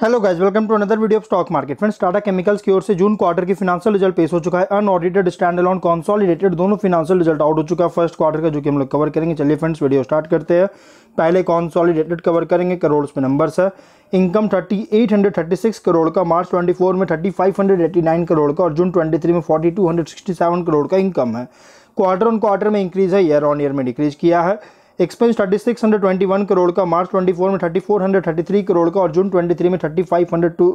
Hello guys welcome to another video of stock market friends Tata chemicals की ओर से June quarter की financial result पेश हो चुका है। अनऑडिटेड स्टैंड अलोन कॉन्सॉलिडेटेड दोनों फिनांशियल रिज़ल्ट आउट हो चुका है। फ़र्स्ट क्वार्टर का जो कि हम लोग कवर करेंगे। चलिए फ्रेंड्स वीडियो स्टार्ट करते हैं। पहले कॉन्सॉलिडेटेड कवर करेंगे, करोड़ में नंबर्स है। Income thirty eight hundred thirty six crore का मार्च ट्वेंटी फोर में thirty five hundred eighty nine crore का और जून ट्वेंटी थ्री में forty two hundred sixty seven crore का इनकम है। क्वार्टर ऑन क्वार्टर में इंक्रीज है ईयर ऑन ईयर में डिक्रीज किया है। Expense thirty six hundred twenty one crore का मार्च ट्वेंटी फोर में thirty four hundred thirty three crore का और जून ट्वेंटी थ्री में thirty five hundred two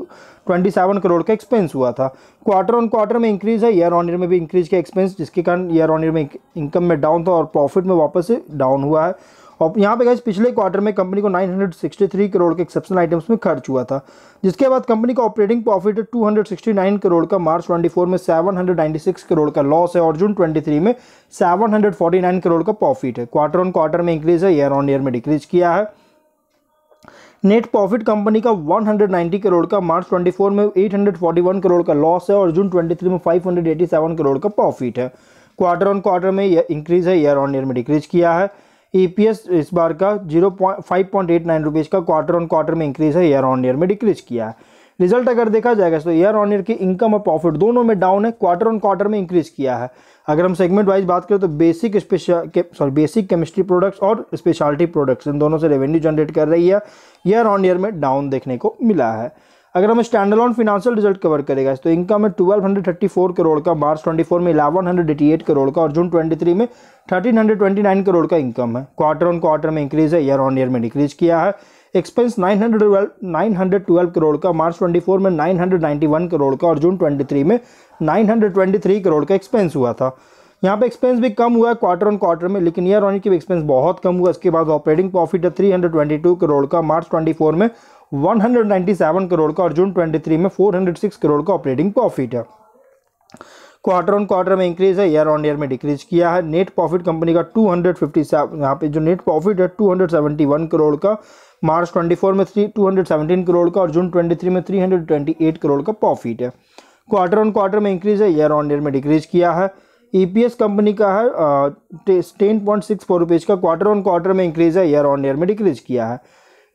twenty seven crore का एक्सपेंस हुआ था। क्वार्टर ऑन क्वार्टर में इंक्रीज है ईयर ऑन ईयर में भी इंक्रीज का एक्सपेंस जिसके कारण ईयर ऑन ईयर में इनकम में डाउन था और प्रॉफिट में वापस डाउन हुआ है। और यहाँ पे गाइस पिछले क्वार्टर में कंपनी को 963 करोड़ के एक्सेप्शनल आइटम्स में खर्च हुआ था, जिसके बाद कंपनी का ऑपरेटिंग प्रॉफिट 269 करोड़ का मार्च 24 में 796 करोड़ का लॉस है और जून 23 में 749 करोड़ का प्रॉफिट है। क्वार्टर ऑन क्वार्टर में इंक्रीज है ईयर ऑन ईयर में डिक्रीज किया है। नेट प्रॉफिट कंपनी का 190 करोड़ का मार्च 24 में 841 करोड़ का लॉस है और जून 23 में 587 करोड़ का प्रॉफिट है। क्वार्टर ऑन क्वार्टर में इंक्रीज है ईयर ऑन ईयर में डिक्रीज किया है। ईपीएस इस बार का zero point, five point eight nine rupees का क्वार्टर ऑन क्वार्टर में इंक्रीज है ईयर ऑन ईयर में डिक्रीज किया है। रिज़ल्ट अगर देखा जाएगा तो ईयर ऑन ईयर की इनकम और प्रॉफिट दोनों में डाउन है क्वार्टर ऑन क्वार्टर में इंक्रीज किया है। अगर हम सेगमेंट वाइज बात करें तो basic special sorry basic chemistry products और स्पेशलिटी प्रोडक्ट्स इन दोनों से रेवेन्यू जनरेट कर रही है ईयर ऑन ईयर में डाउन देखने को मिला है। अगर हम standalone financial result cover करेगा तो इनकम है twelve hundred thirty four crore का मार्च ट्वेंटी फोर में eleven hundred eighty eight crore का, और जून ट्वेंटी थ्री में thirteen hundred twenty nine crore का इनकम है। क्वार्टर ऑन क्वार्टर में इंक्रीज है ईयर ऑन ईयर में डिक्रीज किया है। Expense nine hundred nine hundred twelve crore का मार्च ट्वेंटी फोर में nine hundred ninety one crore का, और जून ट्वेंटी थ्री में nine hundred twenty three crore का एक्सपेंस हुआ था। यहाँ पे एक्सपेंस भी कम हुआ है क्वार्टर ऑन क्वार्टर में, लेकिन ईयर ऑन ईयर की एक्सपेंस बहुत कम हुआ। इसके बाद ऑपरेटिंग प्रॉफिट है three hundred twenty two crore का मार्च ट्वेंटी फोर में 197 करोड़ का और जून 23 में 406 करोड़ का ऑपरेटिंग प्रॉफिट है। क्वार्टर ऑन क्वार्टर में इंक्रीज है ईयर ऑन ईयर में डिक्रीज किया है। नेट प्रॉफिट कंपनी का 257 यहाँ पे जो नेट प्रॉफिट है 271 करोड़ का। मार्च 24 में थ्री 217 करोड़ का और जून 23 में 328 करोड़ का प्रॉफिट है। क्वार्टर ऑन क्वार्टर में इंक्रीज है ईयर ऑन ईयर में डिक्रीज किया है। ईपीएस कंपनी का है ten point six four rupees का क्वार्टर ऑन क्वार्टर में इंक्रीज है ईयर ऑन ईयर में डिक्रीज किया है।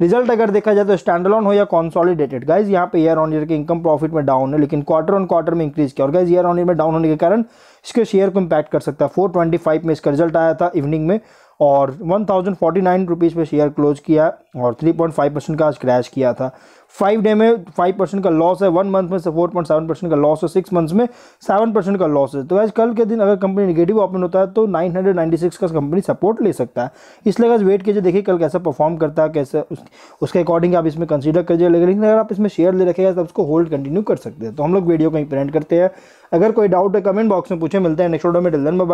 रिज़ल्ट अगर देखा जाए तो स्टैंडलॉन हो या कॉन्सॉलिडेटेड गाइज़ यहाँ पे ईयर ऑन ईयर के इनकम प्रॉफिट में डाउन है, लेकिन क्वार्टर ऑन क्वार्टर में इंक्रीज किया और गाइज़ ईयर ऑन ईयर में डाउन होने के कारण इसके शेयर को इम्पैक्ट कर सकता है। फोर में इसका रिज़ल्ट आया था इवनिंग में। और one thousand forty nine rupees पे शेयर क्लोज किया और थ्री पॉइंट फाइव परसेंट का आज क्रैश किया था। फाइव डे में फाइव परसेंट का लॉस है वन मंथ में फोर पॉइंट सेवन परसेंट का लॉस है सिक्स मंथ्स में सेवन परसेंट का लॉस है। तो आज कल के दिन अगर कंपनी निगेटिव ओपन होता है तो नाइन हंड्रेड नाइन्टी सिक्स का कंपनी सपोर्ट ले सकता है। इसलिए अगर वेट कीजिए देखिए कल कैसा परफॉर्म करता है कैसे उस, उसके अकॉर्डिंग आप इसमें कंसिडर करिए। लेकिन अगर आप इसमें शेयर ले रखेगा तो उसको होल्ड कंटिन्यू कर सकते हैं। तो हम लोग वीडियो कहीं प्रिंट करते हैं। अगर कोई डाउट है कमेंट बॉक्स में पूछे मिलते हैं नेक्स्ट वीडियो में। डिलन बाय